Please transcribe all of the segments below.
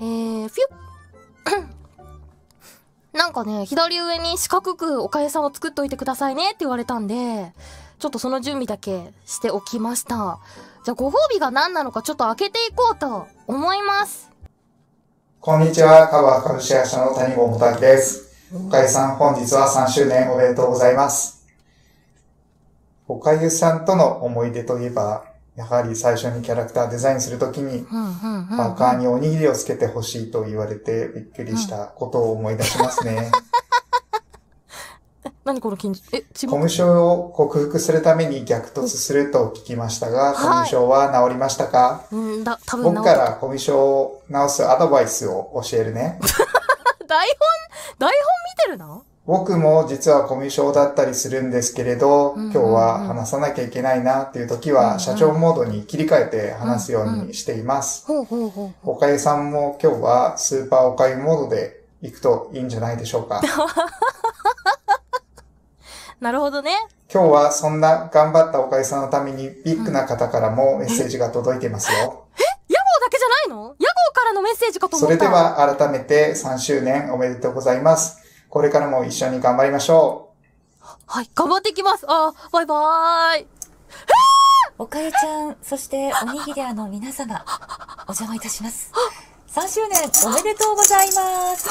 えー、フィュッ なんかね、左上に四角くおかゆさんを作っといてくださいねって言われたんで、ちょっとその準備だけしておきました。じゃあご褒美が何なのかちょっと開けていこうと思います。こんにちは、カバー株式会社の谷本元明です。おかゆさん、本日は3周年おめでとうございます。おかゆさんとの思い出といえば、やはり最初にキャラクターデザインするときに。パーカーにおにぎりをつけてほしいと言われてびっくりしたことを思い出しますね。何この緊張、え、ちコミュ障を克服するために逆突すると聞きましたが、コミュ障は治りましたか？うんだ、多分治僕からコミュ障を治すアドバイスを教えるね。台本、台本見てるの？僕も実はコミュ障だったりするんですけれど、今日は話さなきゃいけないなっていう時は、社長モードに切り替えて話すようにしています。おかゆさんも今日はスーパーおかゆモードで行くといいんじゃないでしょうか。なるほどね。今日はそんな頑張ったおかゆさんのためにビッグな方からもメッセージが届いてますよ。屋号だけじゃないの？屋号からのメッセージかと思った。それでは改めて3周年おめでとうございます。これからも一緒に頑張りましょう。はい、頑張っていきます。あー、バイバーイ。おかゆちゃん、そしておにぎり屋の皆様、お邪魔いたします。3周年おめでとうございます。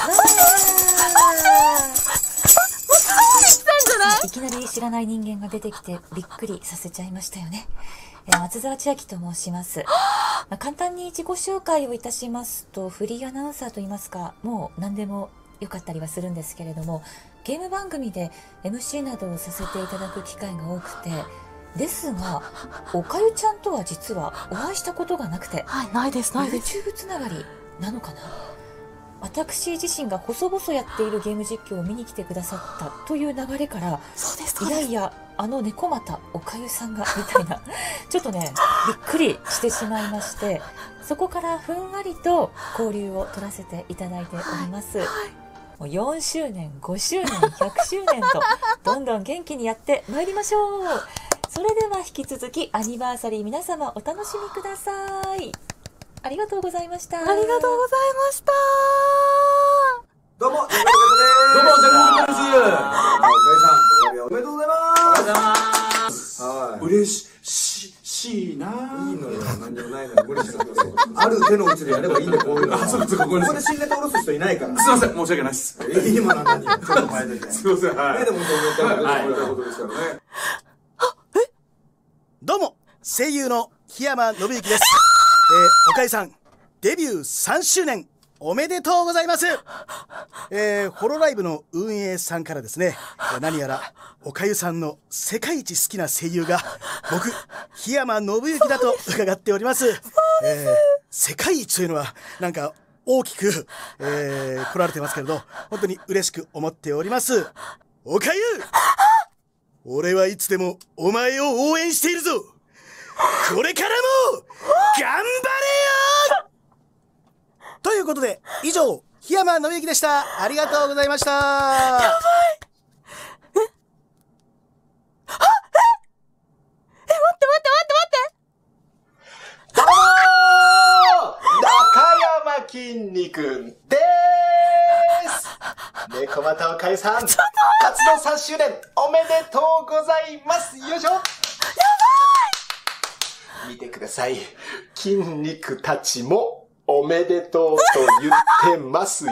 い？きなり知らない人間が出てきてびっくりさせちゃいましたよね。えー松沢千秋と申します。まあ簡単に自己紹介をいたしますと、フリーアナウンサーといいますか、もう何でもよかったりはするんですけれども、ゲーム番組で MC などをさせていただく機会が多くて、ですが、おかゆちゃんとは実はお会いしたことがなくて、はい、ないです、ないです。YouTube つながりなのかな？私自身が細々やっているゲーム実況を見に来てくださったという流れから。いやいや、あの猫又おかゆさんが、みたいな、ちょっとね、びっくりしてしまいまして、そこからふんわりと交流を取らせていただいております。もう4周年、5周年、100周年と、どんどん元気にやってまいりましょう。それでは引き続きアニバーサリー皆様お楽しみください。ありがとうございました。ありがとうございました。手のうちでやればいいんだよ、こういうのは。あそうですごめんなさいここで新ネタ下ろす人いないから。すいません、申し訳ないです。いいものは何？ちょっと前でね。すいません、はい。ね、でもそう思ったら、はいそういうことですからね。どうも、声優の檜山信之です。えー、おかゆさん、デビュー3周年、おめでとうございます。えー、ホロライブの運営さんからですね、えー何やら、おかゆさんの世界一好きな声優が、僕、檜山信之だと伺っております。えー、世界一というのは、なんか、大きく、えー、来られてますけれど、本当に嬉しく思っております。おかゆ俺はいつでもお前を応援しているぞこれからも頑張れよということで、以上、檜山信之でした。ありがとうございました。やばい待って待って待ってどうも中山きんに君でーす猫又おかゆさん、活動3周年おめでとうございます。よいしょ。やばい見てください。筋肉たちもおめでとうと言ってますよ。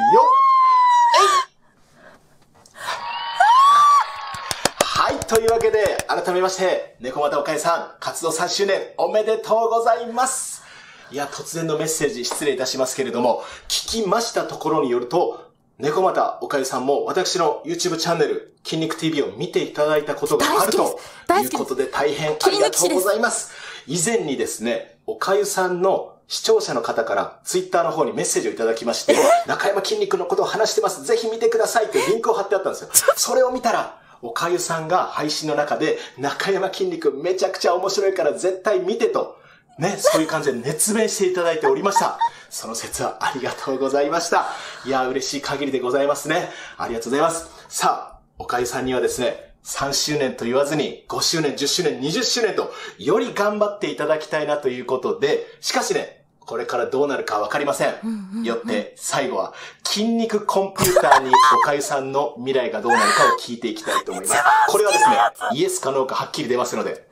はい、というわけで、改めまして、猫又おかゆさん、活動3周年おめでとうございます。いや、突然のメッセージ失礼いたしますけれども、聞きましたところによると、猫又おかゆさんも私の YouTube チャンネル、筋肉 TV を見ていただいたことがあるということで大変ありがとうございます。以前にですね、おかゆさんの視聴者の方からツイッターの方にメッセージをいただきまして、中山筋肉のことを話してます。ぜひ見てくださいってリンクを貼ってあったんですよ。それを見たら、おかゆさんが配信の中で、中山筋肉めちゃくちゃ面白いから絶対見てと、ね、そういう感じで熱弁していただいておりました。その説はありがとうございました。いや、嬉しい限りでございますね。ありがとうございます。さあ、おかゆさんにはですね、3周年と言わずに、5周年、10周年、20周年と、より頑張っていただきたいなということで、しかしね、これからどうなるかわかりません。よって、最後は、筋肉コンピューターにおかゆさんの未来がどうなるかを聞いていきたいと思います。これはですね、イエスかノーかはっきり出ますので、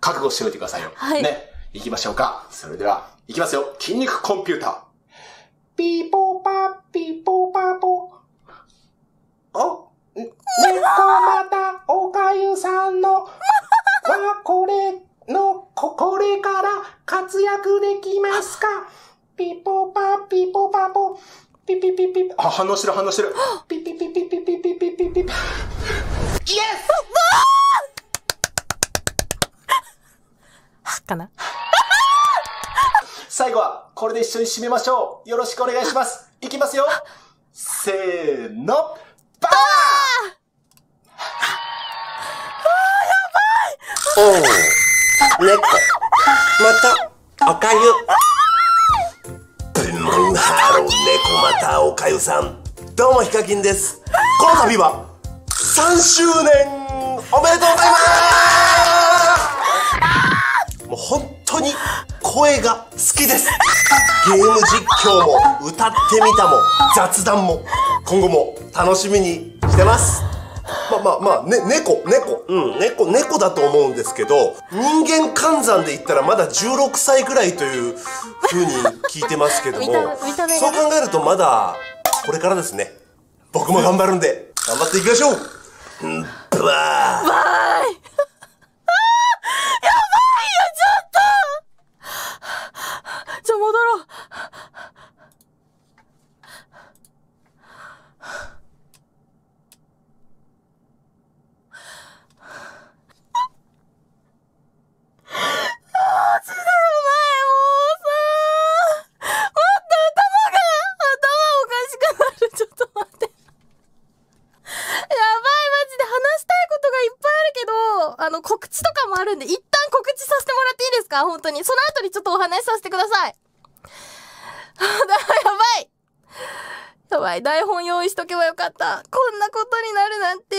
覚悟しておいてくださいよ。はいね。行きましょうか。それでは、行きますよ。筋肉コンピューター。ピーポーパー、ピーポーパーポー。お、ね、猫又おかゆさんの、わ、これの、こ、これから活躍できますか？ピポパピポパポ、ピピピピ、あ、反応してる反応してる。ピピピピピピピピピピ。イエスかな？最後は、これで一緒に締めましょう。よろしくお願いします。いきますよ。せーの、バおう、猫。また、おかゆ。ブンブンハロー、猫又おかゆさん。どうも、ヒカキンです。この度は、3周年、おめでとうございますもう本当に、声が好きです。ゲーム実況も、歌ってみたも、雑談も、今後も楽しみにしてます。まあまあまあ、ね、猫、猫、うん、猫、猫だと思うんですけど、人間換算で言ったらまだ16歳くらいという風に聞いてますけども、そう考えるとまだ、これからですね。僕も頑張るんで、頑張っていきましょううん、ブワーじゃあ戻ろう。マジだよ、お前、もうさ。待って、頭が、頭おかしくなる。ちょっと待って。やばい、マジで話したいことがいっぱいあるけど、あの、告知とかもあるんで、一旦告知させてもらっていいですか？本当に。その後にちょっとお話しさせてください。あ やばいやばい、台本用意しとけばよかった。こんなことになるなんて。